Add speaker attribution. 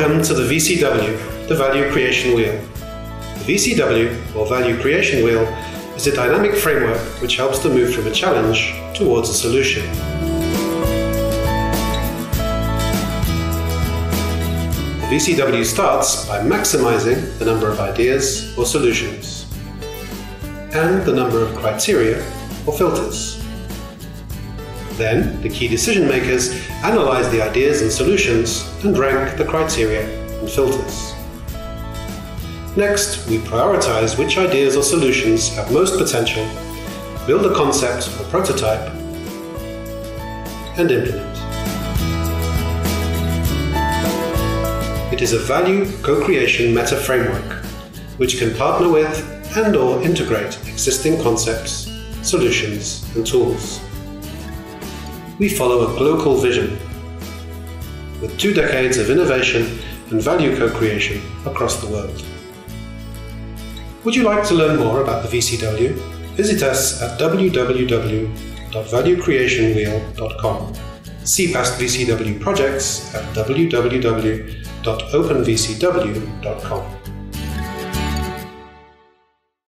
Speaker 1: Welcome to the VCW, the Value Creation Wheel. The VCW, or Value Creation Wheel, is a dynamic framework which helps to move from a challenge towards a solution. The VCW starts by maximizing the number of ideas or solutions and the number of criteria or filters. Then, the key decision makers analyze the ideas and solutions and rank the criteria and filters. Next, we prioritize which ideas or solutions have most potential, build a concept or prototype, and implement. It is a value co-creation meta framework, which can partner with and or integrate existing concepts, solutions, and tools we follow a global vision with two decades of innovation and value co-creation across the world. Would you like to learn more about the VCW? Visit us at www.valuecreationwheel.com. See past VCW projects at www.openvcw.com.